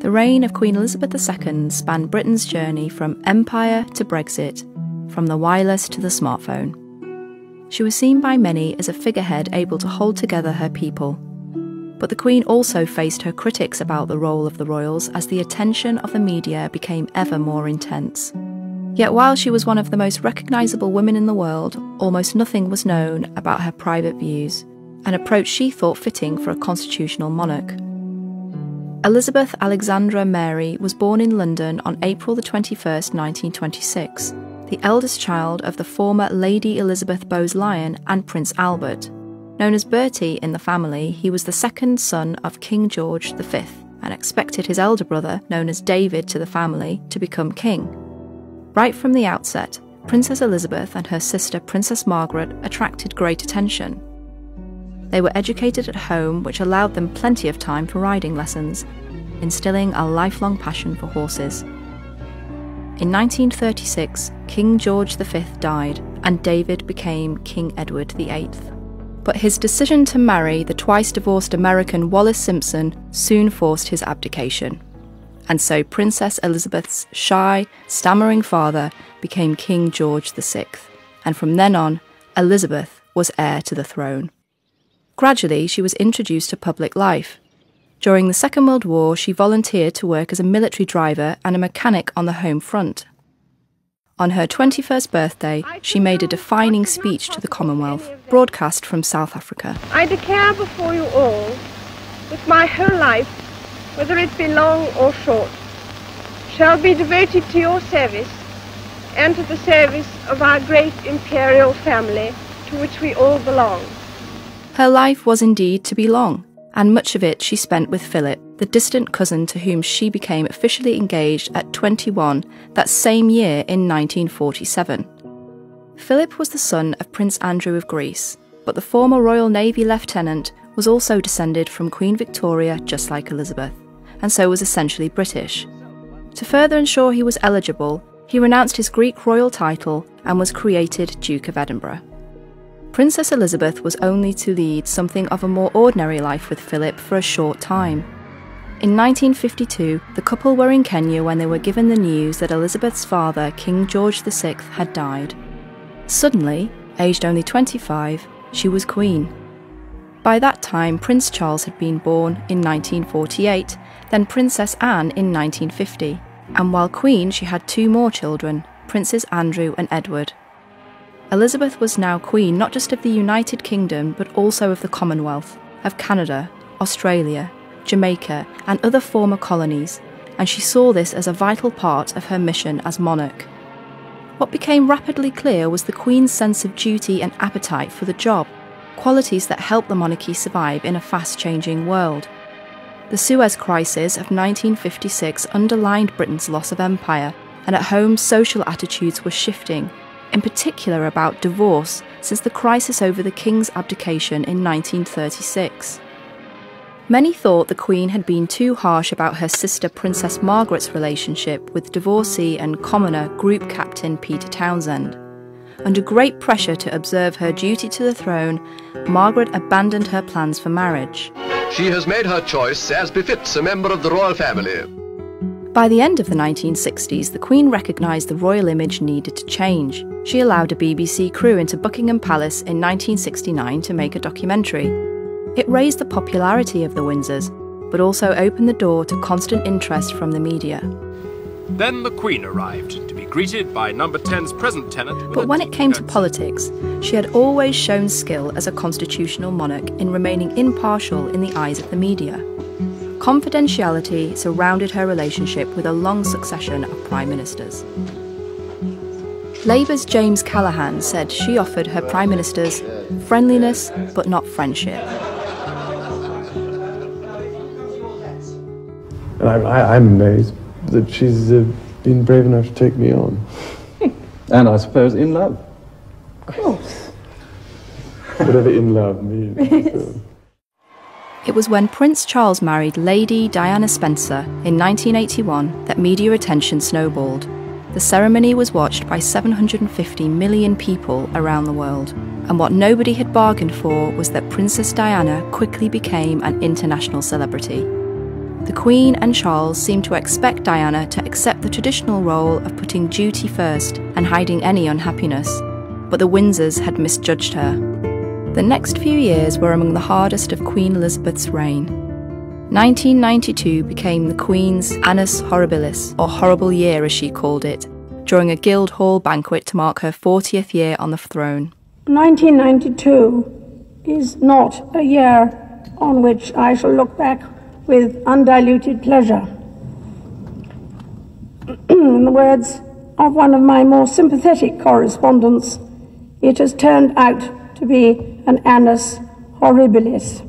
The reign of Queen Elizabeth II spanned Britain's journey from empire to Brexit, from the wireless to the smartphone. She was seen by many as a figurehead able to hold together her people. But the Queen also faced her critics about the role of the royals as the attention of the media became ever more intense. Yet while she was one of the most recognisable women in the world, almost nothing was known about her private views, an approach she thought fitting for a constitutional monarch. Elizabeth Alexandra Mary was born in London on April 21, 1926 the eldest child of the former Lady Elizabeth Bowes-Lyon and Prince Albert. Known as Bertie in the family, he was the second son of King George V and expected his elder brother, known as David to the family, to become king. Right from the outset, Princess Elizabeth and her sister Princess Margaret attracted great attention. They were educated at home, which allowed them plenty of time for riding lessons, instilling a lifelong passion for horses. In 1936, King George V died and David became King Edward VIII. But his decision to marry the twice divorced American Wallis Simpson soon forced his abdication. And so Princess Elizabeth's shy, stammering father became King George VI, and from then on, Elizabeth was heir to the throne. Gradually, she was introduced to public life, during the Second World War, she volunteered to work as a military driver and a mechanic on the home front. On her 21st birthday, she made a defining speech to the Commonwealth, broadcast from South Africa. I declare before you all that my whole life, whether it be long or short, shall be devoted to your service and to the service of our great imperial family to which we all belong. Her life was indeed to be long and much of it she spent with Philip, the distant cousin to whom she became officially engaged at 21 that same year in 1947. Philip was the son of Prince Andrew of Greece, but the former Royal Navy lieutenant was also descended from Queen Victoria just like Elizabeth, and so was essentially British. To further ensure he was eligible, he renounced his Greek royal title and was created Duke of Edinburgh. Princess Elizabeth was only to lead something of a more ordinary life with Philip for a short time. In 1952, the couple were in Kenya when they were given the news that Elizabeth's father, King George VI, had died. Suddenly, aged only 25, she was queen. By that time, Prince Charles had been born in 1948, then Princess Anne in 1950, and while queen, she had two more children, Princes Andrew and Edward. Elizabeth was now Queen not just of the United Kingdom, but also of the Commonwealth, of Canada, Australia, Jamaica, and other former colonies, and she saw this as a vital part of her mission as monarch. What became rapidly clear was the Queen's sense of duty and appetite for the job, qualities that helped the monarchy survive in a fast changing world. The Suez Crisis of 1956 underlined Britain's loss of empire, and at home social attitudes were shifting in particular about divorce, since the crisis over the King's abdication in 1936. Many thought the Queen had been too harsh about her sister Princess Margaret's relationship with divorcee and commoner group captain Peter Townsend. Under great pressure to observe her duty to the throne, Margaret abandoned her plans for marriage. She has made her choice as befits a member of the royal family. By the end of the 1960s, the Queen recognised the royal image needed to change. She allowed a BBC crew into Buckingham Palace in 1969 to make a documentary. It raised the popularity of the Windsors, but also opened the door to constant interest from the media. Then the Queen arrived to be greeted by Number 10's present tenant. But when it came to politics, she had always shown skill as a constitutional monarch in remaining impartial in the eyes of the media. Confidentiality surrounded her relationship with a long succession of prime ministers. Labour's James Callaghan said she offered her prime ministers friendliness but not friendship. And I, am amazed that she's uh, been brave enough to take me on. and I suppose in love. Of course. Whatever in love means. It was when Prince Charles married Lady Diana Spencer in 1981 that media attention snowballed. The ceremony was watched by 750 million people around the world, and what nobody had bargained for was that Princess Diana quickly became an international celebrity. The Queen and Charles seemed to expect Diana to accept the traditional role of putting duty first and hiding any unhappiness, but the Windsors had misjudged her. The next few years were among the hardest of Queen Elizabeth's reign. 1992 became the Queen's Annus Horribilis, or Horrible Year as she called it, during a Guildhall banquet to mark her 40th year on the throne. 1992 is not a year on which I shall look back with undiluted pleasure. In the words of one of my more sympathetic correspondents, it has turned out to be an annus horribilis.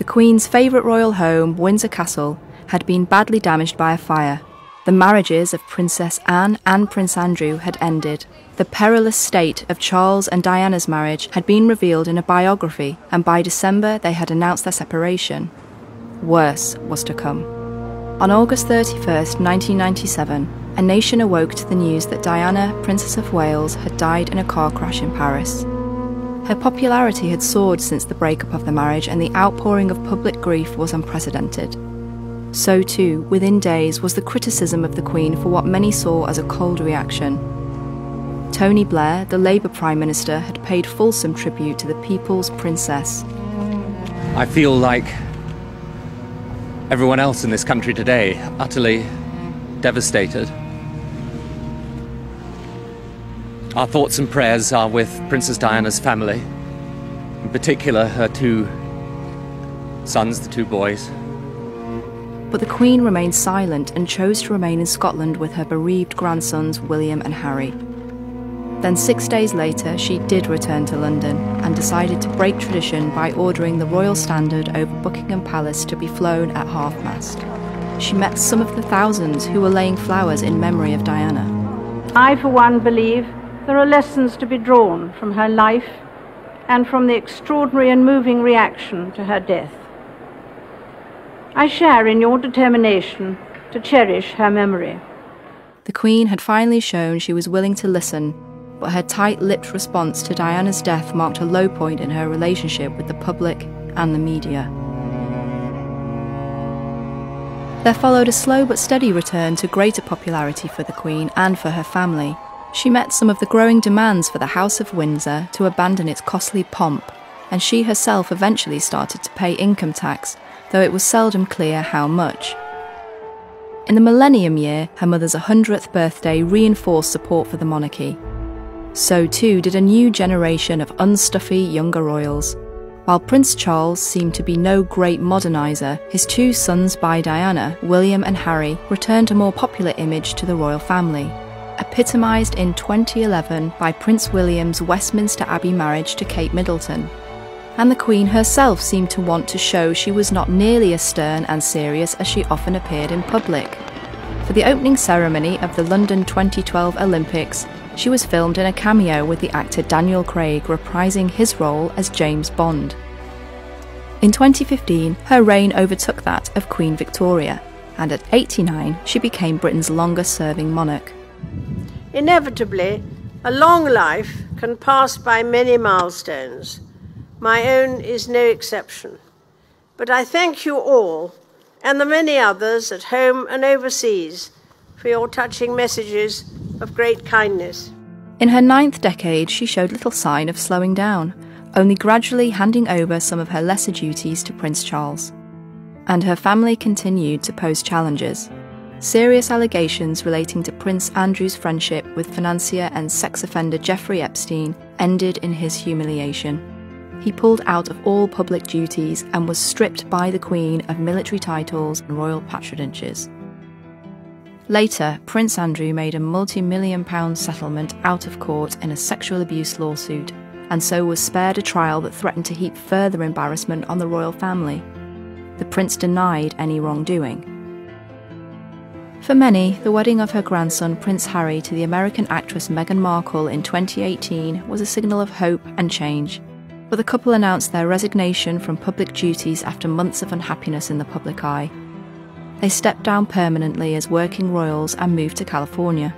The Queen's favourite royal home, Windsor Castle, had been badly damaged by a fire. The marriages of Princess Anne and Prince Andrew had ended. The perilous state of Charles and Diana's marriage had been revealed in a biography, and by December they had announced their separation. Worse was to come. On August 31st, 1997, a nation awoke to the news that Diana, Princess of Wales, had died in a car crash in Paris. Her popularity had soared since the breakup of the marriage, and the outpouring of public grief was unprecedented. So, too, within days, was the criticism of the Queen for what many saw as a cold reaction. Tony Blair, the Labour Prime Minister, had paid fulsome tribute to the people's princess. I feel like everyone else in this country today, utterly devastated. Our thoughts and prayers are with Princess Diana's family, in particular her two sons, the two boys. But the Queen remained silent and chose to remain in Scotland with her bereaved grandsons William and Harry. Then, six days later, she did return to London and decided to break tradition by ordering the Royal Standard over Buckingham Palace to be flown at half mast. She met some of the thousands who were laying flowers in memory of Diana. I, for one, believe there are lessons to be drawn from her life and from the extraordinary and moving reaction to her death. I share in your determination to cherish her memory. The Queen had finally shown she was willing to listen, but her tight lipped response to Diana's death marked a low point in her relationship with the public and the media. There followed a slow but steady return to greater popularity for the Queen and for her family. She met some of the growing demands for the House of Windsor to abandon its costly pomp, and she herself eventually started to pay income tax, though it was seldom clear how much. In the millennium year, her mother's 100th birthday reinforced support for the monarchy. So too did a new generation of unstuffy younger royals. While Prince Charles seemed to be no great moderniser, his two sons by Diana, William and Harry, returned a more popular image to the royal family, epitomised in 2011 by Prince William's Westminster Abbey marriage to Kate Middleton. And the Queen herself seemed to want to show she was not nearly as stern and serious as she often appeared in public. For the opening ceremony of the London 2012 Olympics, she was filmed in a cameo with the actor Daniel Craig reprising his role as James Bond. In 2015, her reign overtook that of Queen Victoria, and at 89, she became Britain's longest serving monarch. Inevitably, a long life can pass by many milestones. My own is no exception. But I thank you all, and the many others at home and overseas, for your touching messages of great kindness. In her ninth decade, she showed little sign of slowing down, only gradually handing over some of her lesser duties to Prince Charles. And her family continued to pose challenges. Serious allegations relating to Prince Andrew's friendship with financier and sex offender Jeffrey Epstein ended in his humiliation. He pulled out of all public duties and was stripped by the Queen of military titles and royal patronages. Later, Prince Andrew made a multi million pound settlement out of court in a sexual abuse lawsuit, and so was spared a trial that threatened to heap further embarrassment on the royal family. The prince denied any wrongdoing. For many, the wedding of her grandson Prince Harry to the American actress Meghan Markle in 2018 was a signal of hope and change. But the couple announced their resignation from public duties after months of unhappiness in the public eye they stepped down permanently as working royals and moved to California.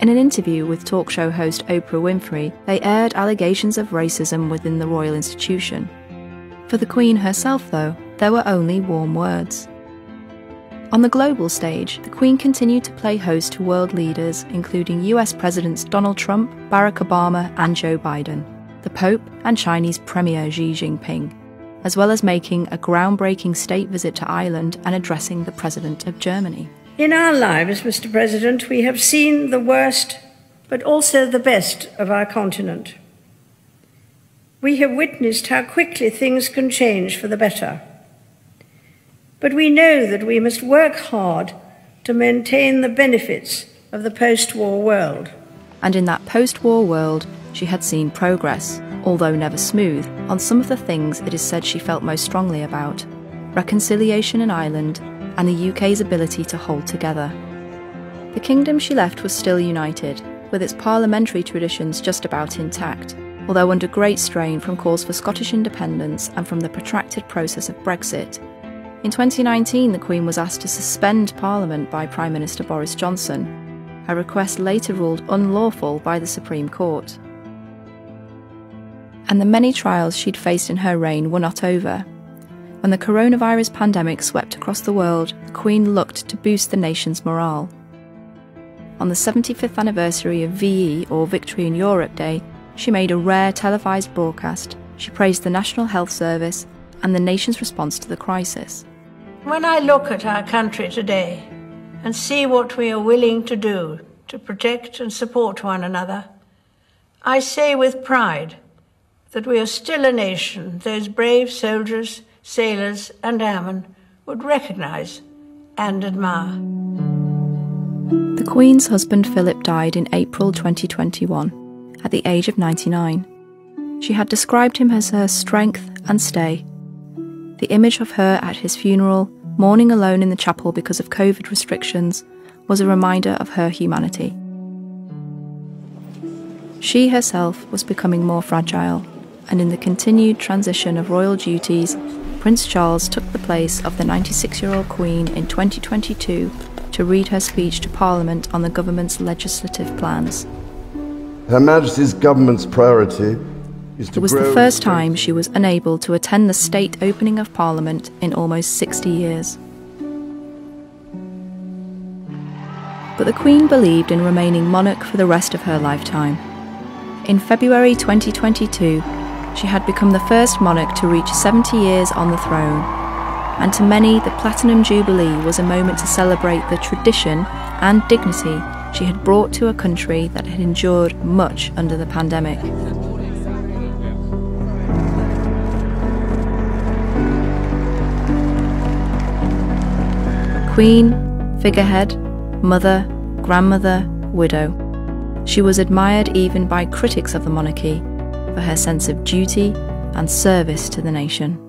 In an interview with talk show host Oprah Winfrey, they aired allegations of racism within the royal institution. For the Queen herself, though, there were only warm words. On the global stage, the Queen continued to play host to world leaders, including US Presidents Donald Trump, Barack Obama, and Joe Biden, the Pope, and Chinese Premier Xi Jinping, as well as making a groundbreaking state visit to Ireland and addressing the President of Germany. In our lives, Mr. President, we have seen the worst, but also the best of our continent. We have witnessed how quickly things can change for the better. But we know that we must work hard to maintain the benefits of the post war world. And in that post war world, she had seen progress, although never smooth, on some of the things it is said she felt most strongly about reconciliation in Ireland and the UK's ability to hold together. The kingdom she left was still united, with its parliamentary traditions just about intact, although under great strain from calls for Scottish independence and from the protracted process of Brexit, in 2019, the Queen was asked to suspend Parliament by Prime Minister Boris Johnson. Her request later ruled unlawful by the Supreme Court. And the many trials she'd faced in her reign were not over. When the coronavirus pandemic swept across the world, the Queen looked to boost the nation's morale. On the 75th anniversary of VE, or Victory in Europe Day, she made a rare televised broadcast. She praised the National Health Service and the nation's response to the crisis. When I look at our country today and see what we are willing to do to protect and support one another, I say with pride that we are still a nation those brave soldiers, sailors, and airmen would recognise and admire. The Queen's husband Philip died in April 2021 at the age of 99. She had described him as her strength and stay the image of her at his funeral, mourning alone in the chapel because of COVID restrictions, was a reminder of her humanity. She herself was becoming more fragile, and in the continued transition of royal duties, Prince Charles took the place of the 96 year old Queen in 2022 to read her speech to Parliament on the government's legislative plans. Her Majesty's government's priority it was the first time she was unable to attend the state opening of Parliament in almost 60 years. But the Queen believed in remaining monarch for the rest of her lifetime. In February 2022, she had become the first monarch to reach 70 years on the throne, and to many, the Platinum Jubilee was a moment to celebrate the tradition and dignity she had brought to a country that had endured much under the pandemic. Queen, figurehead, mother, grandmother, widow. She was admired even by critics of the monarchy for her sense of duty and service to the nation.